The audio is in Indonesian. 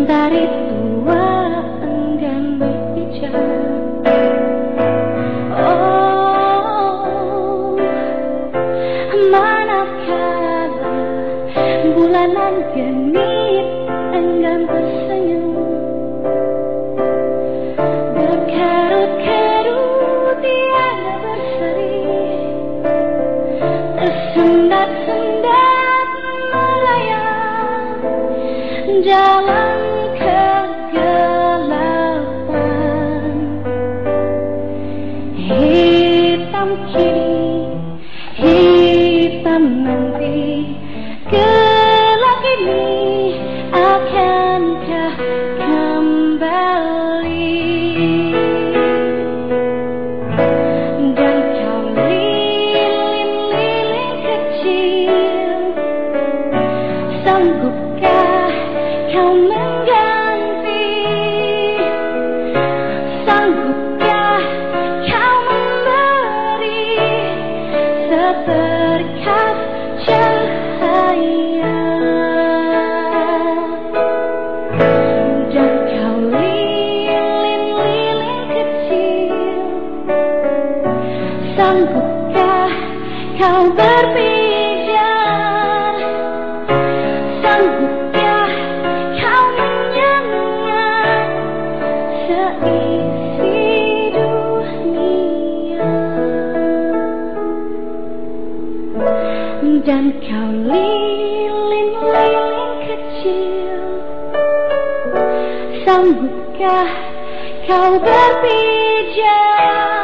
Mentari tua enggan berbicara. Oh Manakala bulanan genit enggan tersenyum. Berkerut-kerut tiada berseri. Tersendat-sendat melayang Jalan Chitty. Sanggupkah kau berpijar Sanggupkah kau menyengat Seisi dunia? Dan kau lilin-lilin kecil? Sanggupkah kau berpijar